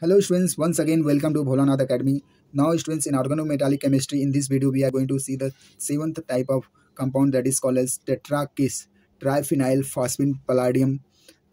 Hello students, once again welcome to Bholanath Academy. Now students in organometallic chemistry in this video we are going to see the seventh type of compound that is called as tetrakis triphenyl phosphine palladium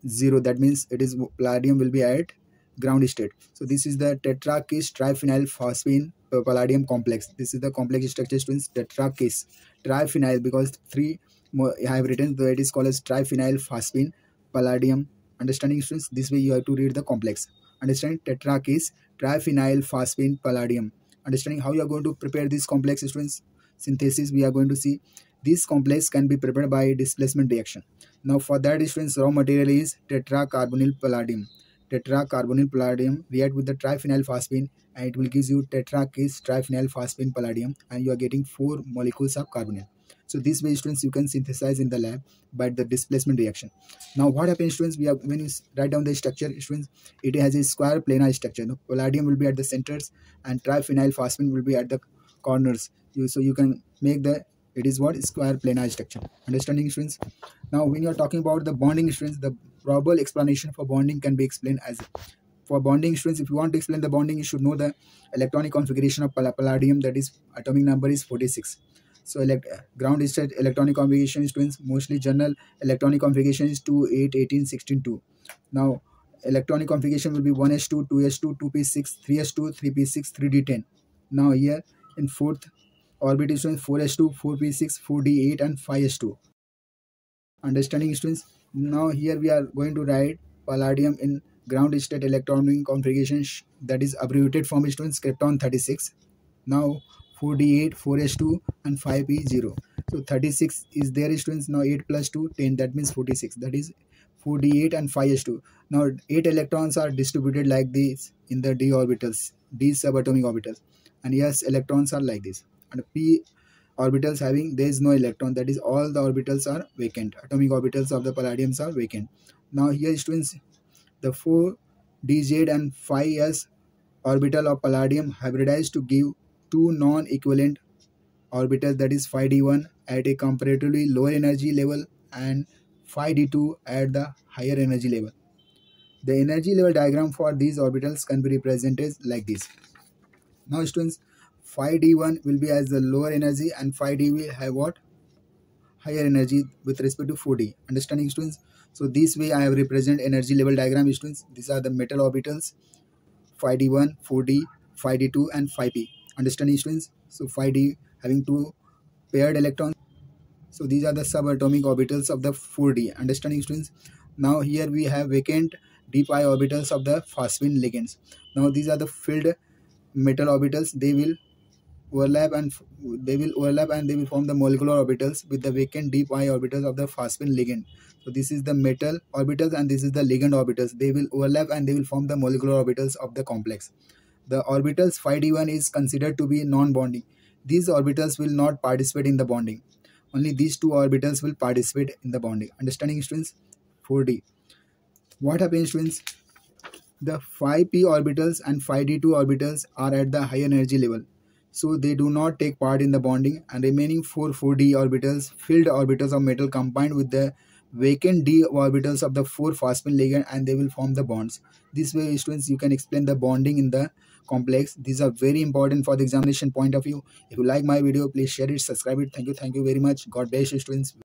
0 that means it is palladium will be at ground state. So this is the tetrakis triphenyl phosphine palladium complex. This is the complex structure students tetrakis triphenyl because three I have written that it is called as triphenyl phosphine palladium understanding students this way you have to read the complex understand tetrakis triphenyl phosphine palladium. Understanding how you are going to prepare this complex students synthesis we are going to see this complex can be prepared by displacement reaction. Now for that students raw material is tetracarbonyl palladium. Tetracarbonyl palladium react with the triphenyl phosphine and it will give you tetrakis triphenyl phosphine palladium and you are getting four molecules of carbonyl so these way students you can synthesize in the lab by the displacement reaction. Now what happens students we have when you write down the structure students it has a square planar structure. The palladium will be at the centers and triphenyl phosphine will be at the corners. You, so you can make the it is what square planar structure. Understanding students? Now when you are talking about the bonding students the probable explanation for bonding can be explained as for bonding students if you want to explain the bonding you should know the electronic configuration of palladium that is atomic number is 46 so elect ground state electronic configuration students mostly general electronic configuration is 2, 8, 18, 16, 2. Now electronic configuration will be 1s2, 2s2, 2p6, 3s2, 3p6, 3d10. Now here in fourth orbit is 4s2, 4p6, 4d8 and 5s2. Understanding students? Now here we are going to write palladium in ground state electronic configuration that is abbreviated form students krypton 36. Now 4d8 4s2 and 5p0 so 36 is there students. Now 8 plus 2 10 that means 46 that is 4d8 and 5s2 now 8 electrons are distributed like this in the d orbitals d subatomic orbitals. And yes electrons are like this. And p orbitals having there is no electron. That is all the orbitals are vacant. Atomic orbitals of the palladiums are vacant. Now here students the 4 dz and 5s orbital of palladium hybridized to give two non-equivalent orbitals that is 5d1 at a comparatively lower energy level and 5d2 at the higher energy level. The energy level diagram for these orbitals can be represented like this. Now students, 5d1 will be as the lower energy and 5d will have what? Higher energy with respect to 4d. Understanding students? So this way I have represent energy level diagram students. These are the metal orbitals 5d1, 4d, 5d2 and 5p understanding students so 5d having two paired electrons. So these are the subatomic orbitals of the 4d understanding students now here we have vacant d pi orbitals of the phosphine ligands. Now these are the filled metal orbitals. They will overlap and they will overlap and they will form the molecular orbitals with the vacant d pi orbitals of the phosphine ligand. So this is the metal orbitals and this is the ligand orbitals. They will overlap and they will form the molecular orbitals of the complex the orbitals 5d1 is considered to be non-bonding. These orbitals will not participate in the bonding. Only these two orbitals will participate in the bonding. Understanding students? 4d. What happens students? The 5p orbitals and 5d2 orbitals are at the high energy level. So they do not take part in the bonding and remaining 4 4d orbitals, filled orbitals of metal combined with the vacant d orbitals of the 4 phosphine ligand and they will form the bonds. This way students you can explain the bonding in the complex. These are very important for the examination point of view. If you like my video, please share it, subscribe it. Thank you. Thank you very much. God bless you students.